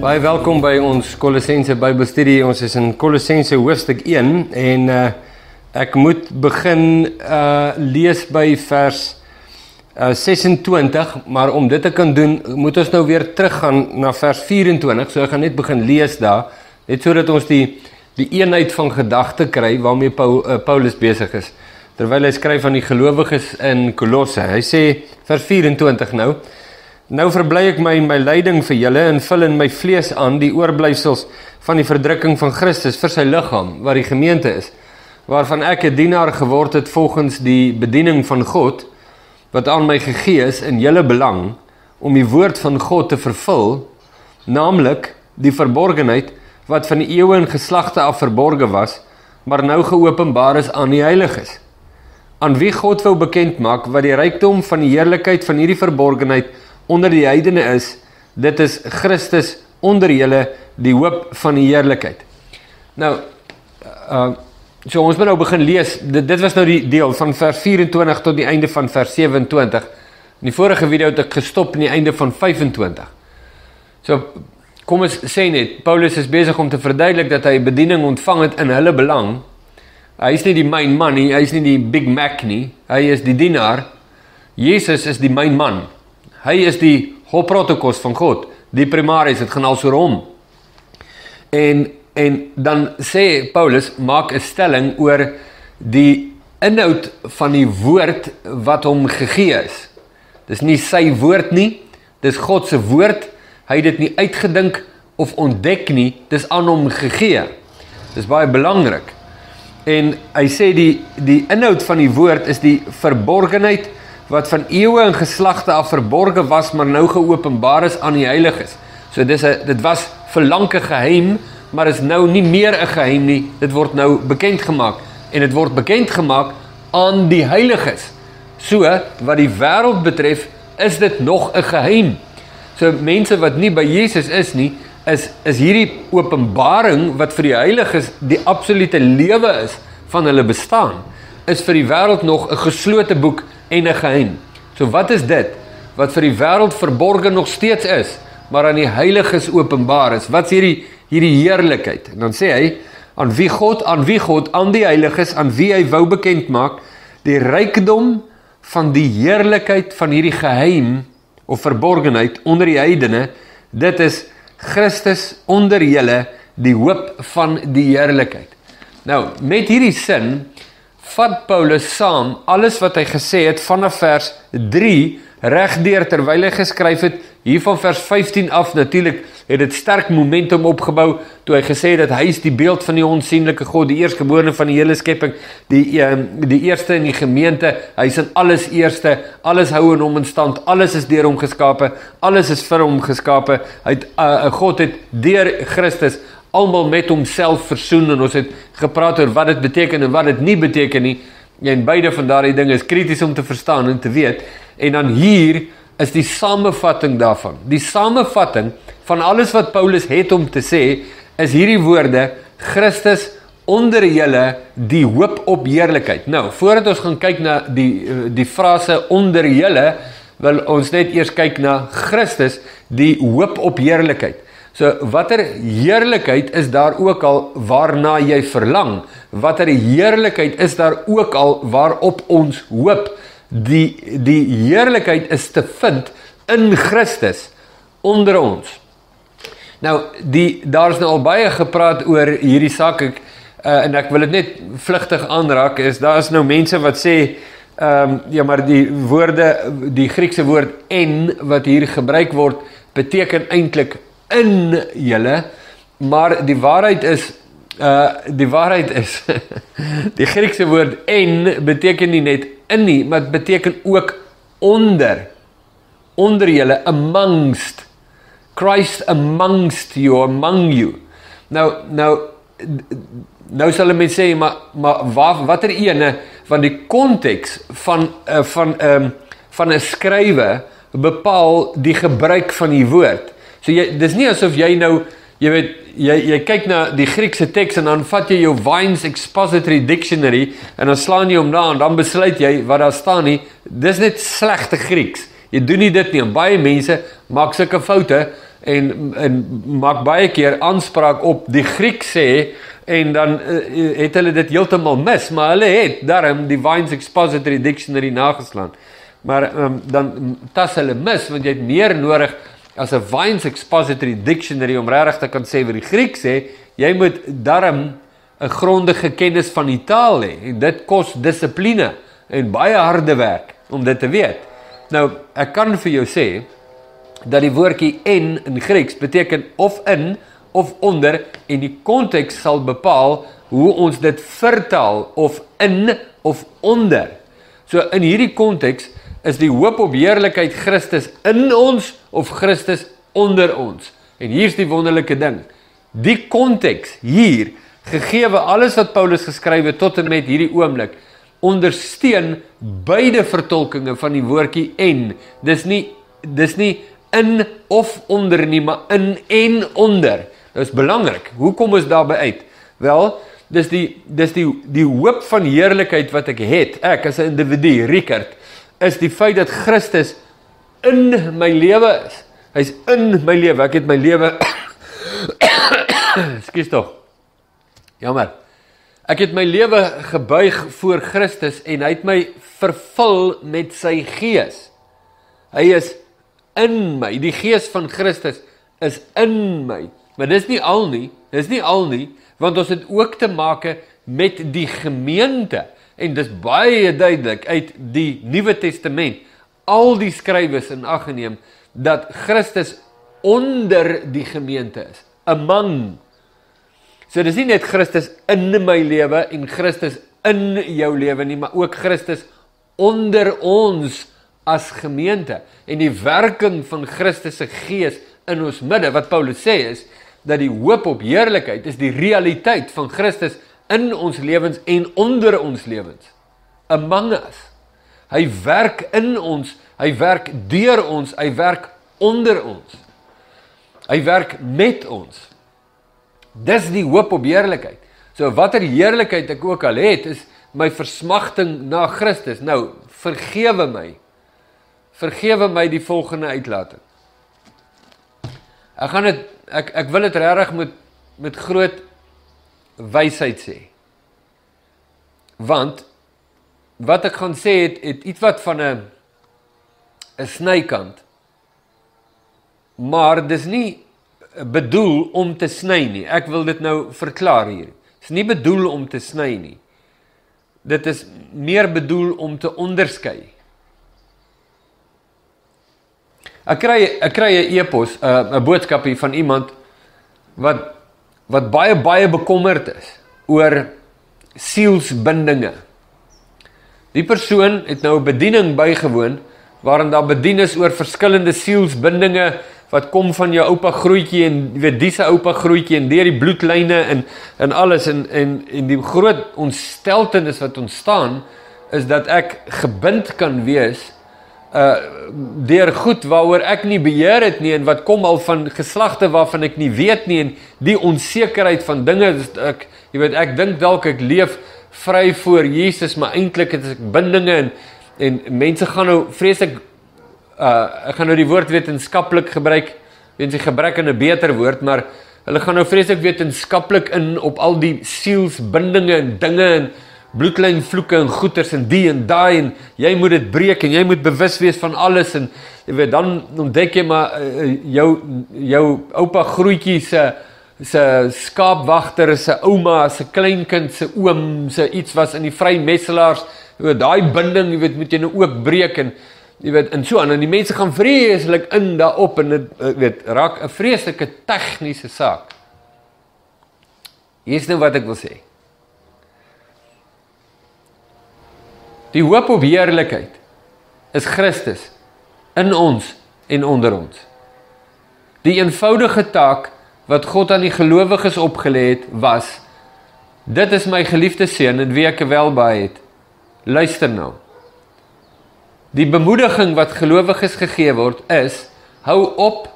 Baie welkom by ons Kolossense Bybelstudie. Ons is in Kolossense hoofstuk 1 en uh ek moet begin uh lees by vers uh 26, maar om dit te kan doen, moet ons nou weer teruggaan na vers 24. So ek gaan net begin lees daar, net sodat ons die die eenheid van gedagte kry waarmee Paul, uh, Paulus besig is. Terwyl hy skryf aan die gelowiges in Kolosse. Hy sê vers 24 nou Nou verbly ek my my lyding vir julle en vul in my vlees aan die oorblyfsels van die verdrukking van Christus vir sy liggaam wat die gemeente is waarvan ek 'n dienaar geword het volgens die bediening van God wat aan my gegee is in julle belang om die woord van God te vervul naamlik die verborgenheid wat van die eeue en geslagte af verborge was maar nou geopenbaar is aan die heiliges. Aan wie God wou bekend maak wat die rykdom van die heerlikheid van hierdie verborgenheid onder die heidene is, dit is Christus onder julle die hoop van die heerlikheid. Nou uh so ons moet nou begin lees. Dit dit was nou die deel van vers 24 tot die einde van vers 27. In die vorige video het ek gestop aan die einde van 25. So kom ons sê net Paulus is besig om te verduidelik dat hy bediening ontvang het in hulle belang. Hy is nie die main man nie, hy is nie die big mac nie. Hy is die dienaar. Jesus is die main man. Hy is die hoofprotokos van God, die primaris, dit gaan alsoor hom. En en dan sê Paulus maak 'n stelling oor die inhoud van die woord wat hom gegee is. Dis nie sy woord nie, dis God se woord. Hy het dit nie uitgedink of ontdek nie, dis aan hom gegee. Dis baie belangrik. En hy sê die die inhoud van die woord is die verborgenheid wat van eeue en geslagte af verborge was, maar nou geopenbaar is aan die heiliges. So dis 'n dit was vir lanke geheim, maar is nou nie meer 'n geheim nie. Dit word nou bekend gemaak en dit word bekend gemaak aan die heiliges. So wat die wêreld betref, is dit nog 'n geheim. So mense wat nie by Jesus is nie, is is hierdie openbaring wat vir die heiliges die absolute lewe is van hulle bestaan, is vir die wêreld nog 'n geslote boek en 'n geheim. So wat is dit wat vir die wêreld verborge nog steeds is, maar aan die heiliges openbaar is? Wat's hierdie hierdie heerlikheid? En dan sê hy aan wie God, aan wie God, aan die heiliges, aan wie hy wou bekend maak die rykdom van die heerlikheid van hierdie geheim of verborgenheid onder die heidene. Dit is Christus onder julle, die hoop van die heerlikheid. Nou, met hierdie sin vat Paulus saam alles wat hy gesê het vanaf vers 3 regdeur terwyl hy geskryf het. Hier van vers 15 af natuurlik het dit sterk momentum opgebou toe hy gesê het dat hy is die beeld van die onsigbare God die eerstgeborene van die hele skepping die um, die eerste in die gemeente. Hy's in alles eerste. Alles hou in hom in stand. Alles is deur hom geskape. Alles is vir hom geskape. Hy het uh, God het deur Christus almal met homself versoen en ons het gepraat oor wat dit beteken en wat dit nie beteken nie. En beide van daardie dinge is krities om te verstaan en te weet. En dan hier is die samevatting daarvan. Die samevatting van alles wat Paulus het om te sê is hierdie woorde Christus onder julle die hoop op heerlikheid. Nou, voordat ons gaan kyk na die die frase onder julle, wil ons net eers kyk na Christus die hoop op heerlikheid. So watter heerlikheid is daar ook al waarna jy verlang? Watter heerlikheid is daar ook al waarop ons hoop? Die die heerlikheid is te vind in Christus onder ons. Nou die daar's nou al baie gepraat oor hierdie saak ek uh, en ek wil dit net vlugtig aanraak is daar's nou mense wat sê ehm um, ja maar die woorde die Griekse woord en wat hier gebruik word beteken eintlik in julle maar die waarheid is uh die waarheid is die Griekse woord en beteken nie net in nie maar dit beteken ook onder. Onder julle amongst. Christ amongst you among you. Nou nou nou sal mense sê maar maar wat watter ene van die konteks van uh, van ehm um, van 'n skrywe bepaal die gebruik van die woord So jy dis nie asof jy nou jy weet jy jy kyk na die Griekse teks en dan vat jy jou Vine's Expository Dictionary en dan slaan jy hom daar en dan besluit jy wat daar staan nie. Dis net slegte Grieks. Jy doen nie dit nie. En baie mense maak sulke foute en en maak baie keer aanspraak op die Griek sê en dan uh, het hulle dit heeltemal mis, maar hulle het darm die Vine's Expository Dictionary nageslaan. Maar um, dan tas hulle mis want jy het meer nodig as 'n Vine's Expository Dictionary om regtig te kan sê wat die Griek sê. Jy moet darm 'n grondige kennis van die taal hê en dit kos dissipline en baie harde werk om dit te weet. Nou, ek kan vir jou sê dat die woordjie en in Grieks beteken of in of onder en die konteks sal bepaal hoe ons dit vertaal of in of onder. So in hierdie konteks is die hoop op heerlikheid Christus in ons of Christus onder ons. En hier's die wonderlike ding. Die konteks hier gegeewe alles wat Paulus geskryf het tot en met hierdie oomblik ondersteun beide vertolkings van die woordjie en. Dis nie dis nie in of onder nie, maar in en onder. Dit is belangrik. Hoe kom ons daarby uit? Wel, dis die dis die die hoop van heerlikheid wat ek het. Ek as 'n individu, Rickert, is die feit dat Christus in my lewe is. Hy's in my lewe. Ek het my lewe Skus tog. Jammer. Ek het my lewe gebuig voor Christus en hy het my vervul met sy gees. Hy is in my. Die gees van Christus is in my. Maar dis nie al nie. Dis nie al nie, want ons het ook te maak met die gemeente en dis baie duidelik uit die Nuwe Testament. Al die skrywes in ag geneem dat Christus onder die gemeente is, among. So dis nie net Christus in my lewe en Christus in jou lewe nie, maar ook Christus onder ons as gemeente. En die werking van Christus se gees in ons midde wat Paulus sê is dat die hoop op heerlikheid is die realiteit van Christus in ons lewens en onder ons lewens. Among us. Hy werk in ons, hy werk deur ons, hy werk onder ons. Hy werk met ons. Dis die hoop op heerlikheid. So watter heerlikheid ek ook al het, is my versmagting na Christus. Nou, vergewe my. Vergewe my die volgende uitlating. Ek gaan dit ek ek wil dit regtig met met groot wysheid sê. Want wat ek gaan sê het het iets wat van 'n 'n snykant. Maar dis nie bedoel om te sny nie. Ek wil dit nou verklaar hier. Dis nie bedoel om te sny nie. Dit is meer bedoel om te onderskei. Ek kry ek kry 'n e-pos, 'n uh, 'n boodskapie van iemand wat wat baie baie bekommerd is oor sielsbindinge. Die persoon het nou 'n bediening bygewoon waarin daar bedien is oor verskillende sielsbindinge wat kom van jou oupa grootjie en jy weet dis 'n oupa grootjie en deur die bloedlyne en en alles en en en die groot ontsteltenis wat ontstaan is dat ek gebind kan wees uh deur goed waaroor ek nie beheer het nie en wat kom al van geslagte waarvan ek nie weet nie en die onsekerheid van dinge ek jy weet ek dink dalk ek leef vry voor Jesus maar eintlik het ek bindinge en en mense gaan nou vreeslik uh ek gaan nou die woord wetenskaplik gebruik wens ek gebruik 'n beter woord maar hulle gaan nou vreeslik wetenskaplik in op al die sielsbindinge en dinge en bloedlyn vloeke en goeters en die en daai en jy moet dit breek en jy moet bewus wees van alles en jy weet dan ontdek jy maar uh, jou jou oupa grootjie se se skaapwagter se ouma se kleinkind se oom se iets was in die vrymesselaars. Weet daai binding jy weet moet jy nou ook breek en jy weet en so aan. En die mense gaan vreeslik in daarop en dit jy weet raak 'n vreeslike tegniese saak. Hier's nou wat ek wil sê Die hoop op heerlikheid is Christus in ons en onder ons. Die eenvoudige taak wat God aan die gelowiges opgelê het was dit is my geliefde seun in wie ek welbehae het. Luister nou. Die bemoediging wat gelowiges gegee word is hou op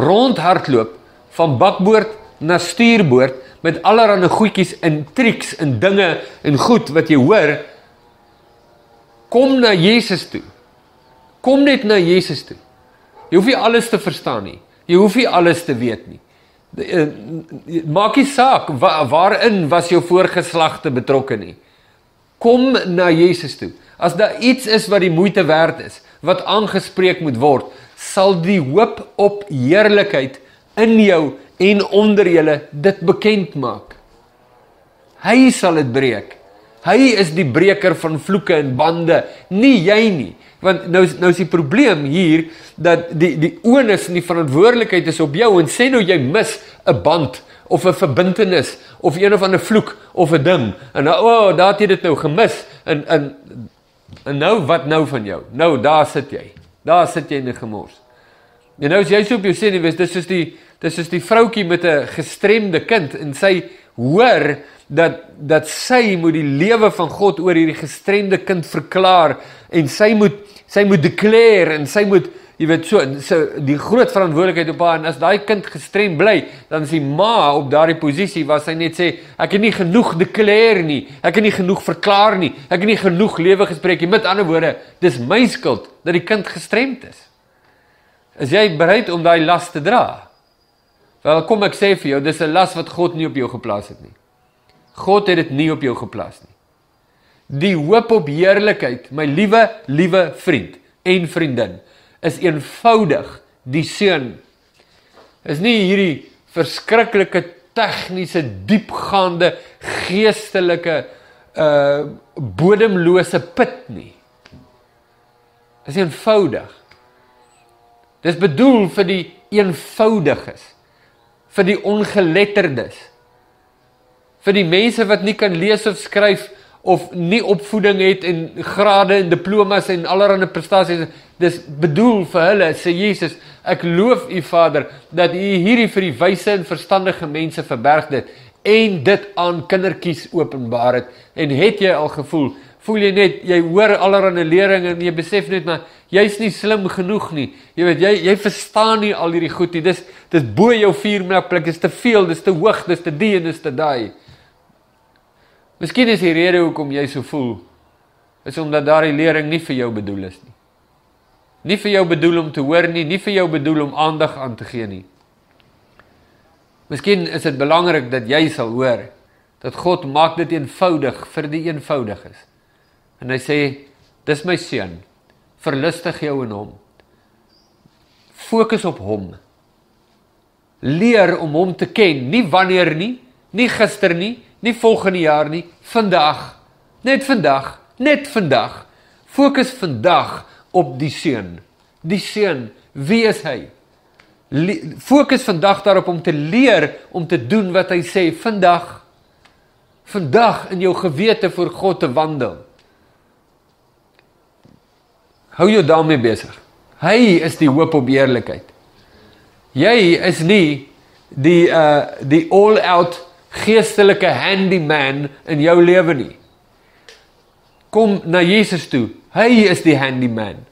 rondhardloop van bakboord na stuurboord met allerlei goedjies en triks en dinge en goed wat jy hoor Kom na Jesus toe. Kom net na Jesus toe. Jy hoef nie alles te verstaan nie. Jy hoef nie alles te weet nie. Eh, maak nie saak waarin was jou voorgeslagte betrokke nie. Kom na Jesus toe. As daar iets is wat die moeite werd is, wat aangespreek moet word, sal die hoop op heerlikheid in jou en onder julle dit bekend maak. Hy sal dit breek. Hy is die breker van vloeke en bande, nie jy nie. Want nou nou is die probleem hier dat die die onus en die verantwoordelikheid is op jou en sê nou jy mis 'n band of 'n verbintenis of een of ander vloek of 'n ding en nou o, oh, daar het jy dit nou gemis en en en nou wat nou van jou? Nou daar sit jy. Daar sit jy in 'n gemors. En nou as jy so op jou sê, dis soos die dis soos die vroutjie met 'n gestremde kind en sy hoor dat dat sy moet die lewe van God oor hierdie gestremde kind verklaar en sy moet sy moet declare en sy moet jy weet so so die groot verantwoordelikheid op haar en as daai kind gestrem bly dan is die ma op daardie posisie waar sy net sê ek het nie genoeg declare nie ek het nie genoeg verklaar nie ek het nie genoeg lewe gespreek nie. Met ander woorde dis my skuld dat die kind gestremd is. Is jy bereid om daai las te dra wel kom ek sê vir jou dis 'n las wat God nie op jou geplaas het nie God het dit nie op jou geplaas nie die hoop op heerlikheid my liewe liewe vriend en vriendin is eenvoudig die seun. Is nie hierdie verskriklike tegniese diepgaande geestelike uh bodemlose put nie. Is eenvoudig. Dis bedoel vir die eenvoudiges, vir die ongeletterdes, vir die mense wat nie kan lees of skryf of nie opvoeding het en grade en diplomas en allerlei prestasies dis bedoel vir hulle sê Jesus ek loof u Vader dat u hierdie vir die wyse en verstandige mense verberg dit en dit aan kindertjies openbaar het. En het jy al gevoel voel jy net jy hoor allerlei lering en jy besef net maar jy's nie slim genoeg nie jy weet jy jy verstaan nie al hierdie goed nie dis dis bo jou minute dis te veel dis te hoog dis te die en dis te daai Miskien is die rede hoekom jy so voel is omdat daardie lering nie vir jou bedoel is nie. Nie vir jou bedoel om te hoor nie, nie vir jou bedoel om aandag aan te gee nie. Miskien is dit belangrik dat jy sal hoor dat God maak dit eenvoudig vir die eenvoudiges. En hy sê, dis my seun, verlustig jou in hom. Fokus op hom. Leer om hom te ken, nie wanneer nie, nie gister nie, nie volgende jaar nie, vandag. Net vandag, net vandag. Fokus vandag op die seun. Die seun, wie is hy? Le fokus vandag daarop om te leer om te doen wat hy sê vandag. Vandag in jou gewete voor God te wandel. Hou jou daarmee besig. Hy is die hoop op eerlikheid. Jy is nie die uh die all out geestelike handyman in jou lewe nie. Kom na Jesus toe. Hy is die handyman.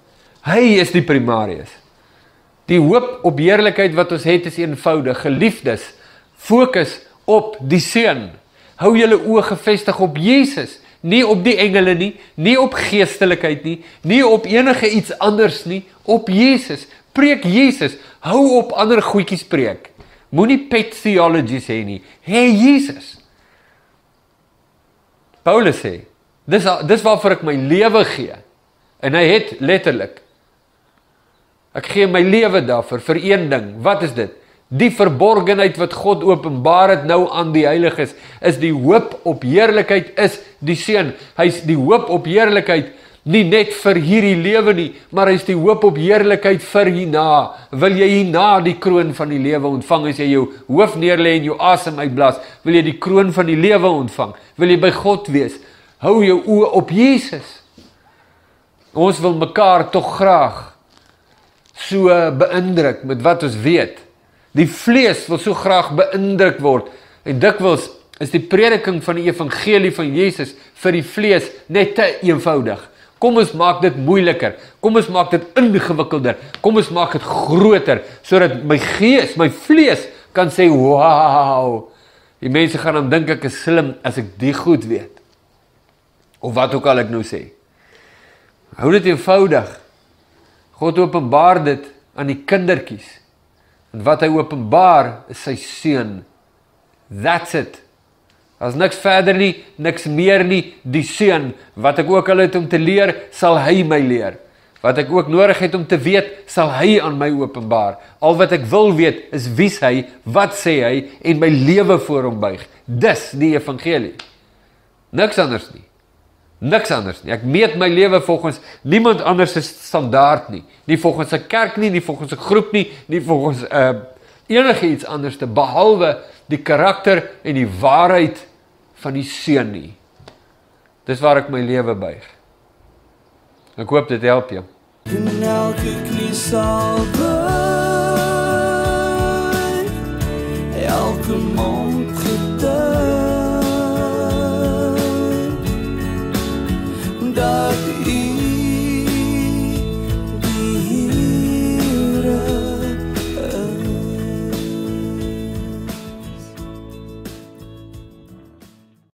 Hy is die primarius. Die hoop op heerlikheid wat ons het is eenvoudig. Geliefdes, fokus op die seun. Hou julle oë gefestig op Jesus, nie op die engele nie, nie op geestelikheid nie, nie op enige iets anders nie, op Jesus. Preek Jesus. Hou op ander goedjies preek. Moenie pet theology sê nie. Hê hey, Jesus. Paulus sê, dis dis waarvoor ek my lewe gee. En hy het letterlik Ek gee my lewe daarvoor vir een ding. Wat is dit? Die verborgenheid wat God openbaar het nou aan die heiliges is die hoop op heerlikheid is die seun. Hy's die hoop op heerlikheid nie net vir hierdie lewe nie, maar hy is die hoop op heerlikheid vir hierna. Wil jy hierna die kroon van die lewe ontvang as jy jou hoof neerlê en jou asem uitblaas? Wil jy die kroon van die lewe ontvang? Wil jy by God wees? Hou jou oë op Jesus. Ons wil mekaar tog graag so beïndruk met wat ons weet. Die vlees wil so graag beïndruk word en dikwels is die prediking van die evangelie van Jesus vir die vlees net te eenvoudig. Kom ons maak dit moeiliker. Kom ons maak dit ingewikkelder. Kom ons maak dit groter sodat my gees, my vlees kan sê, "Wow." Die mense gaan dan dink ek is slim as ek dit goed weet. Of wat ook al ek nou sê. Hou dit eenvoudig. God openbaar dit aan die kindertjies. En wat hy openbaar is sy seun. That's it. As niks verder nie, niks meer nie, die seun wat ek ook al het om te leer, sal hy my leer. Wat ek ook nodig het om te weet, sal hy aan my openbaar. Al wat ek wil weet is wie's hy, wat sê hy en my lewe voor hom buig. Dis die evangelie. Niks anders nie. Niks anders nie. Ek meet my lewe volgens niemand anders se standaard nie. Nie volgens 'n kerk nie, nie volgens 'n groep nie, nie volgens 'n uh, enige iets anders te behalwe die karakter en die waarheid van die seun nie. Dis waar ek my lewe buig. Ek hoop dit help jou. En elke knie sal buig Elke mond getuig